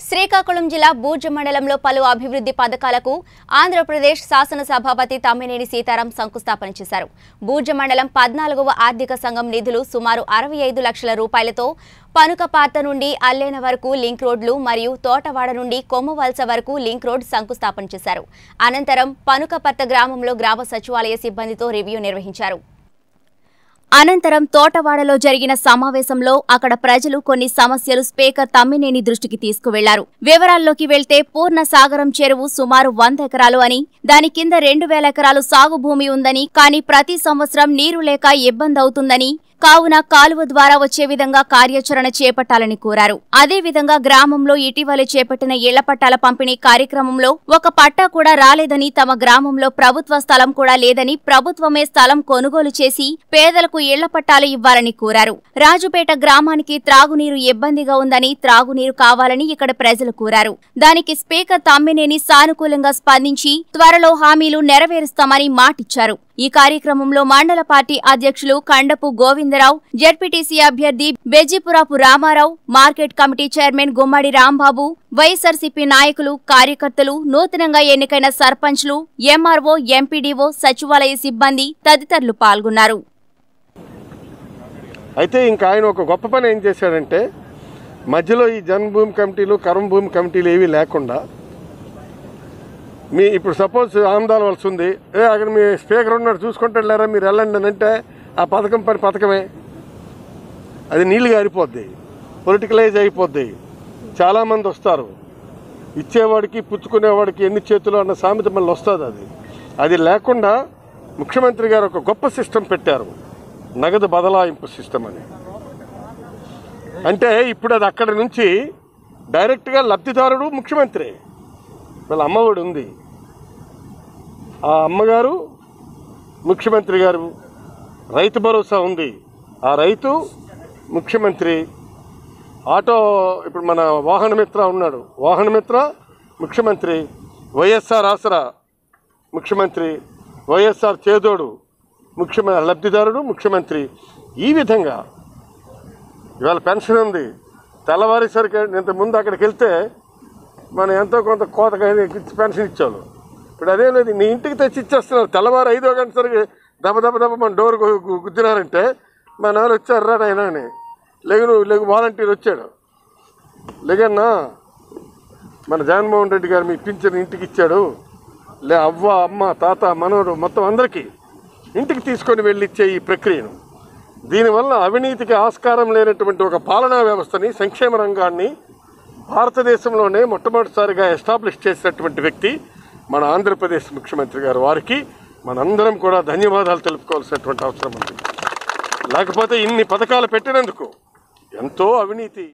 శ్రీకాకుళం జిల్లా బూర్జ మండలంలో పలు అభివృద్ధి పథకాలకు ఆంధ్రప్రదేశ్ శాసనసభాపతి తమ్మినేని సీతారాం శంకుస్థాపన చేశారు. బూర్జ మండలం పద్నాలుగవ ఆర్థిక సంఘం నిధులు సుమారు అరవై ఐదు లక్షల రూపాయలతో పనుకపాత నుండి అల్లేన వరకు లింక్ రోడ్లు మరియు తోటవాడ నుండి కొమ్మవలస వరకు లింక్ రోడ్ శంకుస్థాపన చేశారు. అనంతరం పనుకపర్త గ్రామంలో గ్రామ సచివాలయ సిబ్బందితో రివ్యూ నిర్వహించారు. అనంతరం తోటవాడలో జరిగిన సమావేశంలో అక్కడ ప్రజలు కొన్ని సమస్యలు స్పీకర్ తమ్మినేని దృష్టికి తీసుకువెళ్ళారు. వివరాల్లోకి వెళ్తే పూర్ణ సాగరం చెరువు సుమారు వంద ఎకరాలు అని దాని కింద రెండు వేల ఎకరాలు సాగు భూమి ఉందని కానీ ప్రతి సంవత్సరం నీరు లేక ఇబ్బంది అవుతుందని కావున కాలువ ద్వారా వచ్చే విధంగా కార్యాచరణ చేపట్టాలని కోరారు. అదేవిధంగా గ్రామంలో ఇటీవల చేపట్టిన ఇళ్ళ పట్టాల పంపిణీ కార్యక్రమంలో ఒక పట్టా కూడా రాలేదని తమ గ్రామంలో ప్రభుత్వ స్థలం కూడా లేదని ప్రభుత్వమే స్థలం కొనుగోలు చేసి పేదలకు ఇళ్ళ పట్టాలు ఇవ్వాలని కోరారు. రాజుపేట గ్రామానికి త్రాగునీరు ఇబ్బందిగా ఉందని త్రాగునీరు కావాలని ఇక్కడ ప్రజలు కోరారు. దానికి స్పీకర్ తమ్మినేని సానుకూలంగా స్పందించి త్వరలో హామీలు నెరవేరుస్తామని మాటిచ్చారు. ఈ కార్యక్రమంలో మండల పార్టీ అధ్యక్షులు కండపు గోవిందరావు జెడ్పీటీసీ అభ్యర్థి Bejjipurapu Ramarao market committee chairman Gummadi Rambabu YSRCP నాయకులు కార్యకర్తలు నూతనంగా ఎన్నికైన సర్పంచ్లు ఎంఆర్ఓ ఎంపీడీఓ సచివాలయ సిబ్బంది తదితరులు పాల్గొన్నారు. అయితే ఇంకా ఆయన ఒక గొప్ప పని ఏం చేశాడంటే మధ్యలో ఈ జన్మభూమి కమిటీలు కర్మభూమి కమిటీలు ఏవి లేకుండా మీ ఇప్పుడు సపోజ్ ఆమదాల వలస ఉంది. ఏ అక్కడ మీ స్పీకర్ ఉన్నాడు చూసుకుంటాడు లేరా మీరు వెళ్ళండి అని అంటే ఆ పథకం పని పథకమే. అది నీళ్ళు గారిపోద్ది. పొలిటికలైజ్ అయిపోద్ది. చాలామంది వస్తారు. ఇచ్చేవాడికి పుచ్చుకునేవాడికి ఎన్ని చేతులు అన్న సామెత మళ్ళీ వస్తుంది అది. అది లేకుండా ముఖ్యమంత్రి గారు ఒక గొప్ప సిస్టమ్ పెట్టారు. నగదు బదలాయింపు సిస్టమ్ అని. అంటే ఇప్పుడు అది అక్కడి నుంచి డైరెక్ట్గా లబ్ధిదారుడు ముఖ్యమంత్రి. వాళ్ళ అమ్మఒడి ఉంది. ఆ అమ్మగారు ముఖ్యమంత్రి గారు రైతు భరోసా ఉంది. ఆ రైతు ముఖ్యమంత్రి. ఆటో ఇప్పుడు మన వాహన మిత్ర ఉన్నాడు. వాహన మిత్ర ముఖ్యమంత్రి. వైఎస్ఆర్ ఆసరా ముఖ్యమంత్రి. వైఎస్ఆర్ చేదోడు ముఖ్యమంత్రి లబ్ధిదారుడు ముఖ్యమంత్రి. ఈ విధంగా ఇవాళ పెన్షన్ ఉంది. తెల్లవారేసరికి ఇంతకుముందు ముందు అక్కడికి వెళ్తే మనం ఎంతో కొంత కోత పెన్షన్ ఇచ్చాము ఇప్పుడు అదే లేదు నీ ఇంటికి తెచ్చి ఇచ్చేస్తున్నారు. తెల్లవారు ఐదో గంట సరికి దెబ్బ దెబ్బ దెబ్బ మన డోర్ గుద్దినారంటే మా నాన్న వచ్చారు రా ఆయన అని. లేగు లేగు వాలంటీర్ వచ్చాడు. లేగన్నా మన జగన్మోహన్ రెడ్డి గారు మీ పింఛన్ ఇంటికి ఇచ్చాడు. లే అవ్వ అమ్మ తాత మనోడు మొత్తం అందరికీ ఇంటికి తీసుకొని వెళ్ళి ఇచ్చే ఈ ప్రక్రియను. దీనివల్ల అవినీతికి ఆస్కారం లేనటువంటి ఒక పాలనా వ్యవస్థని సంక్షేమ రంగాన్ని భారతదేశంలోనే మొట్టమొదటిసారిగా ఎస్టాబ్లిష్ చేసినటువంటి వ్యక్తి మన ఆంధ్రప్రదేశ్ ముఖ్యమంత్రి గారు. వారికి మనందరం కూడా ధన్యవాదాలు తెలుపుకోవాల్సినటువంటి అవసరం ఉంది. లేకపోతే ఇన్ని పథకాలు పెట్టినందుకు ఎంతో అవినీతి.